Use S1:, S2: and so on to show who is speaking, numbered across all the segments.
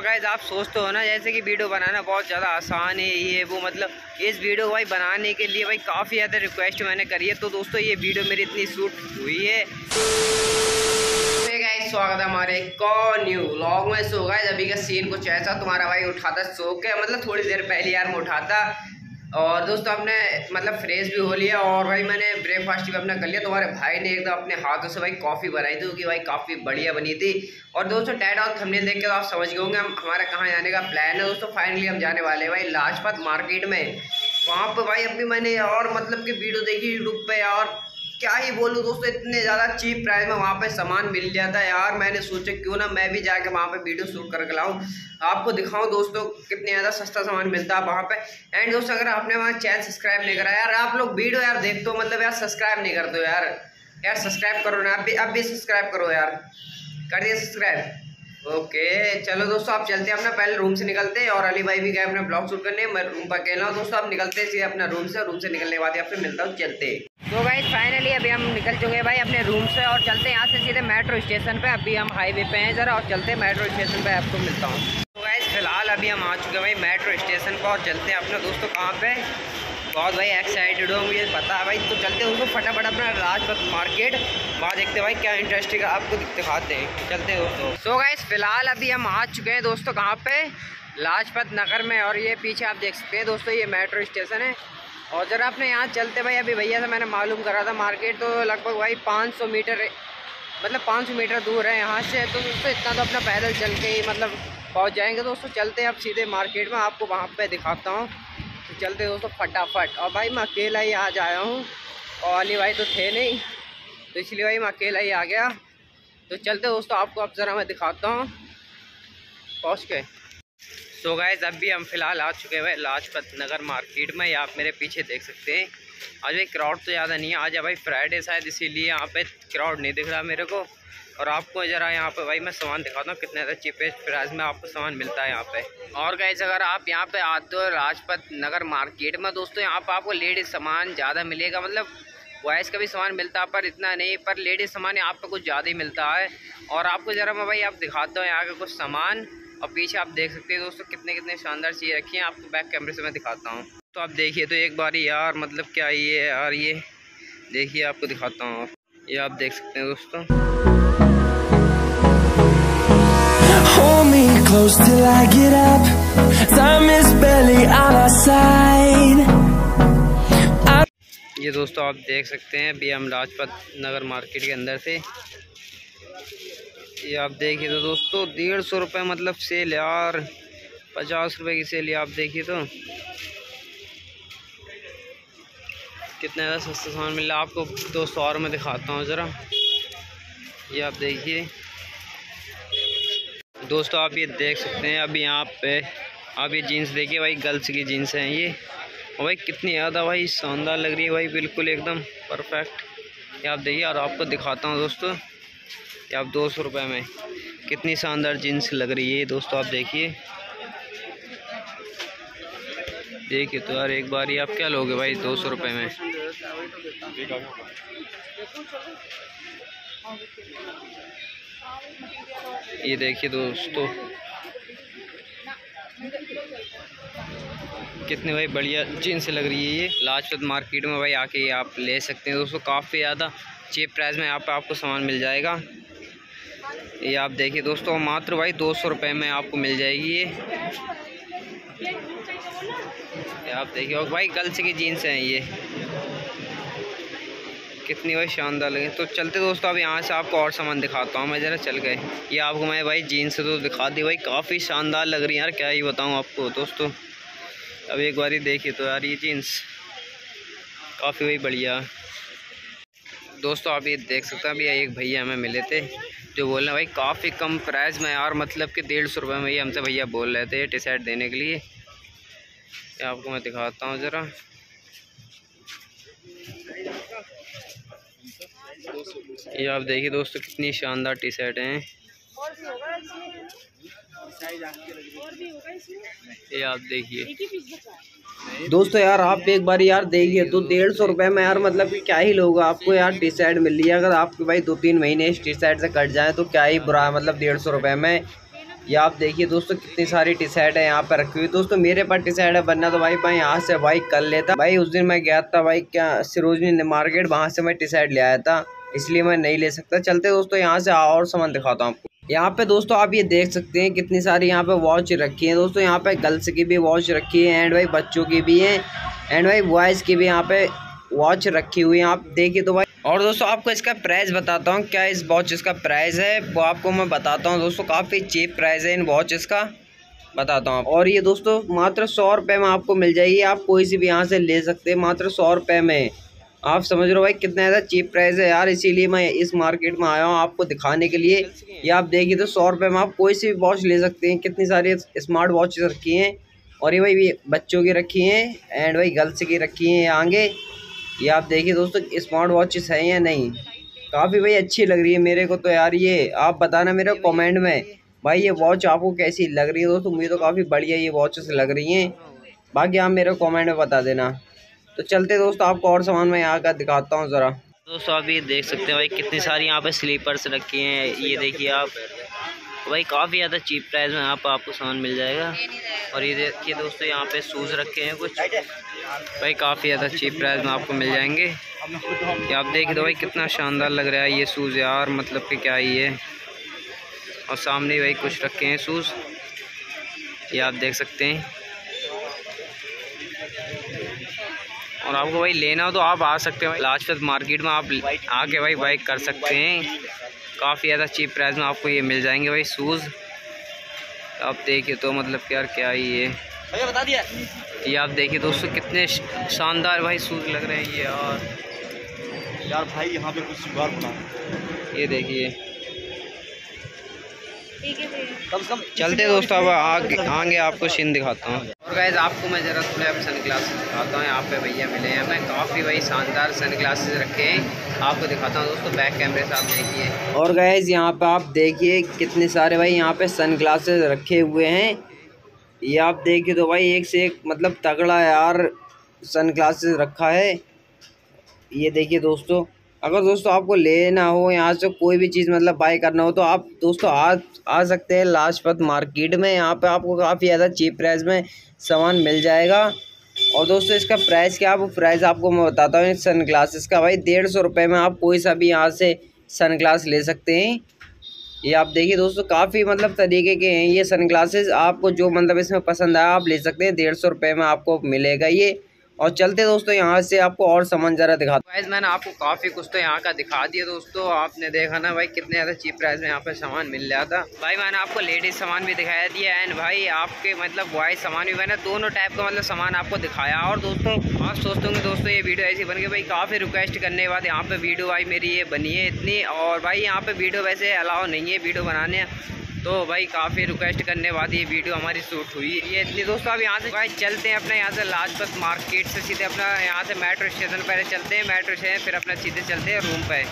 S1: और गाइज़ आप सोचते हो ना, जैसे कि वीडियो बनाना बहुत ज़्यादा आसान है, ये, वो मतलब इस वीडियो भाई बनाने के लिए भाई काफ़ी ज़्यादा रिक्वेस्ट मैंने करी है। तो दोस्तों, ये वीडियो मेरी इतनी शूट हुई है। स्वागत है हमारे एक न्यू व्लॉग में। सो गाइज़ अभी का सीन कुछ ऐसा, तुम्हारा भाई उठाता, सो के मतलब थोड़ी देर पहले यार मैं उठाता। और दोस्तों आपने मतलब फ्रेश भी हो लिया और भाई मैंने ब्रेकफास्ट भी अपना कर लिया। तुम्हारे भाई ने एकदम अपने हाथों से भाई कॉफ़ी बनाई थी क्योंकि भाई काफ़ी बढ़िया बनी थी। और दोस्तों टैड और थंबनेल देख के तो आप समझ गए होंगे हम, हमारा कहाँ जाने का प्लान है दोस्तों। फाइनली हम जाने वाले हैं भाई लाजपत मार्केट में। वहाँ पर भाई अभी मैंने और मतलब कि वीडियो देखी यूट्यूब पर और क्या ही बोलूँ दोस्तों, इतने ज़्यादा चीप प्राइस में वहाँ पे सामान मिल जाता है यार। मैंने सोचा क्यों ना मैं भी जाके वहाँ पे वीडियो शूट करके लाऊँ। आपको दिखाऊँ दोस्तों कितने ज़्यादा सस्ता सामान मिलता है वहाँ पे। एंड दोस्तों, अगर आपने वहाँ चैनल सब्सक्राइब नहीं करा यार, आप लोग वीडियो यार देखते हो मतलब यार सब्सक्राइब नहीं करते हो यार। यार सब्सक्राइब करो ना आप भी अब भी सब्सक्राइब करो यार। कर दिए सब्सक्राइब ओके चलो दोस्तों आप चलते हैं अपना, पहले रूम से निकलते हैं। और अली भाई भी गए अपना ब्लॉग शूट करने। मैं रूम पर अकेला हूँ दोस्तों आप निकलते हैं अपना रूम से रूम से निकलने के बाद फिर मिलता हूँ, चलते तो भाई फाइनली अभी हम निकल चुके हैं भाई अपने रूम से और चलते हैं यहाँ से सीधे मेट्रो स्टेशन पे। अभी हम हाईवे पे हैं, ज़रा और चलते हैं मेट्रो स्टेशन पे, आपको मिलता हूँ। तो भाई फ़िलहाल अभी हम आ चुके हैं भाई मेट्रो स्टेशन पर और चलते हैं अपने दोस्तों कहाँ पे। बहुत भाई एक्साइटेड हो, मुझे पता है भाई तो चलते हैं उसको फटाफट अपना राजपथ मार्केट वहाँ देखते हैं भाई क्या इंटरेस्टिंग आपको दिखाते हैं। चलते हैं दोस्तों। सो गाइस फ़िलहाल अभी हम आ चुके हैं दोस्तों कहाँ पे? लाजपत नगर में और ये पीछे आप देख सकते हैं दोस्तों, ये मेट्रो स्टेशन है। और जरा अपने यहाँ चलते भाई, अभी भैया से मैंने मालूम करा था मार्केट तो लगभग भाई पाँच सौ मीटर मतलब पाँच सौ मीटर दूर है यहाँ से तो दोस्तों इतना तो अपना पैदल चल के ही मतलब पहुँच जाएँगे। दोस्तों, चलते हैं अब सीधे मार्केट में, आपको वहाँ पर दिखाता हूँ। तो चलते दोस्तों फटाफट। और भाई, मैं अकेला ही आज आया हूँ, और अली भाई तो थे नहीं तो इसलिए भाई मैं अकेला ही आ गया। तो चलते दोस्तों, आपको अब ज़रा मैं दिखाता हूँ। पहुँच के तो गाइज़ अभी हम फ़िलहाल आ चुके हैं लाजपत नगर मार्केट में। आप मेरे पीछे देख सकते हैं। आज भाई क्राउड तो ज़्यादा नहीं है। आज भाई फ्राइडे शायद, इसीलिए यहाँ पे क्राउड नहीं दिख रहा मेरे को। और आपको ज़रा यहाँ पे भाई मैं सामान दिखाता हूँ कितने ज़्यादा चीपेस्ट प्राइस में आपको सामान मिलता है यहाँ पे। और गाइज़ अगर आप यहाँ पे आते हो लाजपत नगर मार्केट में, दोस्तों, यहाँ पर आपको लेडीज़ सामान ज़्यादा मिलेगा। मतलब वॉइस का भी सामान मिलता है पर इतना नहीं। पर लेडीज़ सामान यहाँ पर कुछ ज़्यादा ही मिलता है। और आपको ज़रा मैं भाई आप दिखाता हूँ यहाँ का कुछ सामान। और पीछे आप देख सकते हैं दोस्तों कितने कितने शानदार चीज़ रखी हैं। आपको बैक कैमरे से मैं दिखाता हूँ। तो आप देखिए तो एक बार यार मतलब क्या ये यार ये। देखिए आपको दिखाता हूँ। ये आप देख सकते हैं दोस्तों।
S2: Close till I get up. Time is barely on our side.
S1: ये दोस्तों आप देख सकते हैं B M Lajpat Nagar market के अंदर से। ये आप देखिए तो दोस्तों, डेढ़ सौ रुपये मतलब सेल यार। पचास रुपये की सेल आप देखिए तो। कितना ज़्यादा सस्ता सामान मिल आपको दोस्तों और मैं दिखाता हूँ ज़रा। ये आप देखिए। दोस्तों, आप ये देख सकते हैं, अभी यहाँ पे आप ये जीन्स देखिए, भाई, गर्ल्स की जीन्स हैं ये। और भाई, कितनी ज़्यादा भाई, शानदार लग रही है भाई, बिल्कुल एकदम परफेक्ट ये आप देखिए, और आपको दिखाता हूँ दोस्तों। ये आप दो सौ रुपये में कितनी शानदार जीन्स लग रही है दोस्तों आप देखिए। देखिए तो यार एक बार ही आप क्या लोगे भाई दो सौ रुपये में? ये देखिए दोस्तों। कितने भाई बढ़िया जीन्स लग रही है ये। लाजपत मार्केट में भाई आके आप ले सकते हैं दोस्तों। काफ़ी ज़्यादा चीप प्राइस में यहाँ पे आपको सामान मिल जाएगा। ये आप देखिए दोस्तों, मात्र भाई दो सौ रुपये में आपको मिल जाएगी ये। आप देखिए, और भाई गर्ल्स की जीन्स हैं ये। कितनी भाई शानदार लगे। तो चलते दोस्तों, अब यहाँ से आपको और सामान दिखाता हूँ, मैं ज़रा चल गए। ये आपको मैं भाई जीन्स तो दिखा दी, भाई काफ़ी शानदार लग रही है यार, क्या ही बताऊँ आपको दोस्तों। अब एक बार देखिए तो यार ये जीन्स काफ़ी भाई बढ़िया। दोस्तों, आप ये देख सकते हैं, अभी एक भैया हमें मिले थे। जो बोल रहे हैं, भाई, काफ़ी कम प्राइस में और मतलब कि डेढ़ सौ रुपये में ये हमसे भैया बोल रहे थे टी शर्ट देने के लिए। आपको मैं दिखाता हूँ ज़रा। ये आप देखिए दोस्तों, कितनी शानदार टी शर्ट हैं। ये आप देखिए। दोस्तों यार आप एक बार यार देखिए तो डेढ़ सौ रुपये में यार मतलब कि क्या ही लोग आपको यार टी शर्ट मिल रही है। अगर आपके भाई दो तीन महीने इस टी शर्ट से कट जाए तो क्या ही बुरा है मतलब डेढ़ सौ रुपये में। ये आप देखिए दोस्तों कितनी सारी टी शर्ट है यहाँ पर रखी हुई। दोस्तों मेरे पास टी शर्ट है बनना तो भाई मैं यहाँ से भाई कर लेता। भाई उस दिन मैं गया था भाई क्या सरोजनी मार्केट वहाँ से मैं टी शर्ट ले आया था। इसलिए मैं नहीं ले सकता। चलते दोस्तों यहाँ से और सामान दिखाता हूँ आपको। यहाँ पे दोस्तों आप ये देख सकते हैं कितनी सारी यहाँ पे वॉच रखी है। दोस्तों यहाँ पे गर्ल्स की भी वॉच रखी है एंड भाई बच्चों की भी है एंड भाई बॉयज़ की भी यहाँ पे वॉच रखी हुई है। आप देखिए तो भाई। और दोस्तों आपको इसका प्राइस बताता हूँ। क्या इस वॉच का प्राइस है? वो आपको मैं बताता हूँ। दोस्तों काफ़ी चीप प्राइस है इन वॉचेस का बताता हूँ। और ये दोस्तों मात्र सौ रुपये में आपको मिल जाएगी। आप कोई सी भी यहाँ से ले सकते हैं। मात्र सौ रुपये में। आप समझ रहे हो भाई कितना ज़्यादा चीप प्राइस है यार, इसीलिए मैं इस मार्केट में आया हूँ आपको दिखाने के लिए। ये आप देखिए तो सौ रुपये में आप कोई सी भी वॉच ले सकते हैं, कितनी सारी स्मार्ट वॉचेस रखी हैं। और ये भाई बच्चों की रखी हैं एंड भाई गर्ल्स की रखी हैं आगे। ये आप देखिए दोस्तों स्मार्ट वॉचेस हैं या नहीं? काफ़ी भाई अच्छी लग रही है मेरे को तो यार ये। आप बताना मेरे कमेंट में, भाई ये वॉच आपको कैसी लग रही है दोस्तों? मुझे तो काफ़ी बढ़िया ये वॉचेस लग रही हैं। बाकी आप मेरे कमेंट में बता देना। तो चलते दोस्तों, आपको और सामान मैं यहाँ का दिखाता हूँ ज़रा। दोस्तों, आप ये देख सकते हैं भाई, कितनी सारी यहाँ पे स्लीपर्स रखी हैं। ये देखिए आप। भाई, काफ़ी ज़्यादा चीप प्राइस में यहाँ पर आपको सामान मिल जाएगा। और ये देखिए दोस्तों, यहाँ पे शूज़ रखे हैं कुछ। भाई, काफ़ी ज़्यादा चीप प्राइस में आपको मिल जाएँगे। ये आप देख दो भाई, कितना शानदार लग रहा है ये शूज़ यार मतलब कि क्या ही है। और सामने भाई, कुछ रखे हैं शूज़ ये आप देख सकते हैं। और आपको भाई लेना हो तो आप आ सकते हैं लाजपत मार्केट में आप आके भाई बाइक कर सकते हैं। काफ़ी ज़्यादा चीप प्राइस में आपको ये मिल जाएँगे भाई शूज़ आप देखिए तो मतलब यार क्या ही ये बता दिया। ये आप देखिए दोस्तों कितने शानदार भाई शूज़ लग रहे हैं ये और
S3: यार भाई यहाँ पे कुछ जुगाड़ बना
S1: ये देखिए।
S3: कम से कम
S1: चलते दोस्तों अब आगे आगे आपको सीन दिखाता हूँ। और गैज़ आपको मैं ज़रा थोड़े अब सन ग्लासेस दिखाता हूँ। यहाँ पे भैया मिले हैं मैं काफ़ी भाई शानदार सन ग्लासेस रखे हैं। आपको दिखाता हूँ दोस्तों बैक कैमरे से आप देखिए और गैज़ यहाँ पे आप देखिए कितने सारे भाई यहाँ पे सन ग्लासेस रखे हुए हैं। ये आप देखिए तो भाई, एक से एक मतलब तगड़ा यार सन ग्लासेस रखा है। ये देखिए दोस्तों अगर दोस्तों आपको लेना हो, यहाँ से कोई भी चीज़ मतलब बाय करना हो तो आप दोस्तों आ आ सकते हैं लाजपत मार्केट में। यहाँ पे आपको काफ़ी ज़्यादा चीप प्राइस में सामान मिल जाएगा। और दोस्तों इसका प्राइस क्या, वो प्राइस आपको मैं बताता हूँ सन ग्लासेस का। भाई डेढ़ सौ रुपये में आप कोई सा भी यहाँ से सन ग्लास ले सकते हैं। ये आप देखिए दोस्तों, काफ़ी मतलब तरीके के हैं ये सन ग्लासेस आपको जो मतलब इसमें पसंद आया, आप ले सकते हैं। डेढ़ सौ रुपये में आपको मिलेगा ये। और चलते दोस्तों यहाँ से आपको और सामान ज़रा दिखा भाई मैंने आपको काफ़ी कुछ तो यहाँ का दिखा दिया दोस्तों। आपने देखा ना भाई, कितने ज़्यादा चीप प्राइस में यहाँ पे सामान मिल रहा था। भाई, मैंने आपको लेडीज़ सामान भी दिखाया दिया एंड भाई, आपके मतलब बॉयज़ सामान भी, मैंने दोनों टाइप का मतलब सामान आपको दिखाया। और दोस्तों, आप सोचते होंगे दोस्तों, ये वीडियो ऐसी बन गई। भाई, काफ़ी रिक्वेस्ट करने के बाद यहाँ पे वीडियो भाई मेरी ये बनी है इतनी। और भाई, यहाँ पे वीडियो वैसे अलाउ नहीं है वीडियो बनाने। तो भाई काफ़ी रिक्वेस्ट करने बाद ये वीडियो हमारी शूट हुई। ये इतनी दोस्तों, अब यहाँ से भाई चलते हैं अपने, यहाँ से लाजपत मार्केट से सीधे अपना, यहाँ से मेट्रो स्टेशन पहले चलते हैं मेट्रो स्टेशन फिर अपना सीधे चलते हैं रूम पर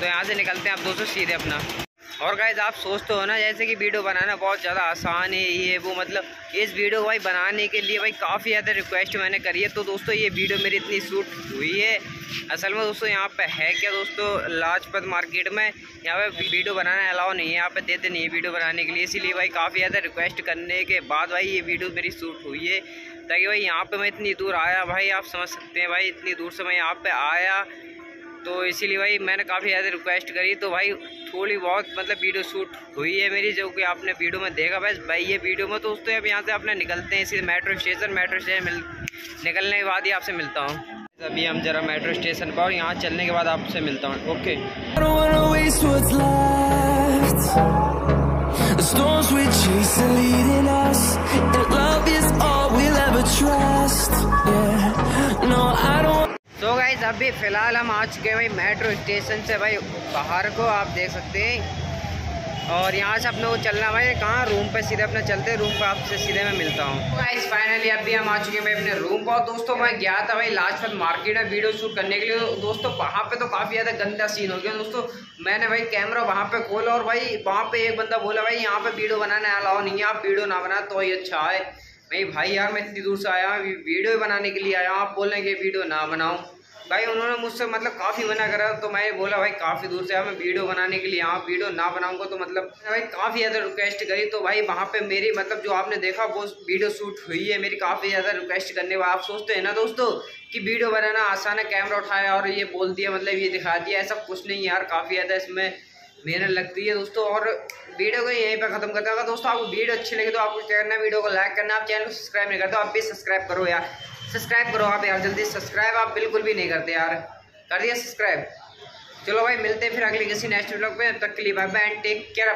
S1: तो यहाँ से निकलते हैं आप दोस्तों, सीधे अपना। और गाइज़ आप सोचते हो ना, जैसे कि वीडियो बनाना बहुत ज़्यादा आसान है, ये, वो मतलब इस वीडियो को भाई बनाने के लिए भाई काफ़ी ज़्यादा रिक्वेस्ट मैंने करी है। तो दोस्तों, ये वीडियो मेरी इतनी शूट हुई है। असल में दोस्तों, यहाँ पे है क्या दोस्तों, लाजपत मार्केट में। यहाँ पे वीडियो बनाना अलाउ नहीं है, यहाँ पे देते नहीं है वीडियो बनाने के लिए। इसीलिए भाई काफ़ी ज़्यादा रिक्वेस्ट करने के बाद भाई ये वीडियो मेरी शूट हुई है। ताकि भाई यहाँ पर मैं इतनी दूर आया, भाई आप समझ सकते हैं, भाई इतनी दूर से मैं यहाँ पर आया। तो इसीलिए भाई मैंने काफ़ी ज़्यादा रिक्वेस्ट करी। तो भाई थोड़ी बहुत मतलब वीडियो शूट हुई है मेरी, जो कि आपने वीडियो में देखा। बस भाई ये वीडियो में तो दोस्तों अब यहाँ से अपने निकलते हैं इसी मेट्रो स्टेशन मेट्रो स्टेशन मिल, निकलने के बाद ही आपसे मिलता हूँ। अभी हम जरा मेट्रो स्टेशन पर और यहाँ चलने के बाद आपसे मिलता हूँ। ओके no, I don't तो गाइज़ अभी फ़िलहाल हम आ चुके हैं भाई मेट्रो स्टेशन से भाई, बाहर को आप देख सकते हैं। और यहाँ से अपने को चलना भाई, कहाँ? रूम पे सीधे अपने चलते रूम पे आपसे सीधे मैं मिलता हूँ। गाइज़ फाइनली अभी हम आ चुके हैं भाई अपने रूम पर दोस्तों, मैं गया था भाई लाजपत मार्केट में वीडियो शूट करने के लिए। दोस्तों, वहाँ पे तो काफ़ी ज़्यादा गंदा सीन हो गया। दोस्तों, मैंने भाई कैमरा वहाँ पे खोला और भाई, वहाँ पे एक बंदा बोला, भाई, यहाँ पे वीडियो बनाने अलाउ नहीं है, आप वीडियो ना बना तो ही अच्छा है। भाई भाई यार, मैं इतनी दूर से आया वीडियो बनाने के लिए आया आप बोल रहे हैं वीडियो ना बनाऊँ। भाई, उन्होंने मुझसे मतलब काफ़ी मना करा तो मैं बोला, भाई, काफ़ी दूर से आया मैं वीडियो बनाने के लिए यहाँ वीडियो ना बनाऊँगा तो मतलब भाई, काफ़ी ज़्यादा रिक्वेस्ट करी तो भाई, वहाँ पे मेरी मतलब जो आपने देखा, वो वीडियो शूट हुई है, मेरी काफ़ी ज़्यादा रिक्वेस्ट करने वाला, आप सोचते हैं ना दोस्तों, कि वीडियो बनाना आसान है कैमरा उठाया और ये बोल दिया मतलब ये दिखा दिया, ऐसा कुछ नहीं यार, काफ़ी ज़्यादा इसमें मेहनत लगती है दोस्तों, और वीडियो को यहीं पर खत्म करता है। दोस्तों आपको वीडियो अच्छी लगी तो आपको क्या करना वीडियो को लाइक करना, आप चैनल को सब्सक्राइब नहीं करते आप भी सब्सक्राइब करो यार। सब्सक्राइब करो आप यार, जल्दी सब्सक्राइब आप बिल्कुल भी नहीं करते यार। कर दिया सब्सक्राइब। चलो भाई, मिलते हैं फिर अगले किसी नेक्स्ट ब्लॉग में तब तक के लिए bye bye and take care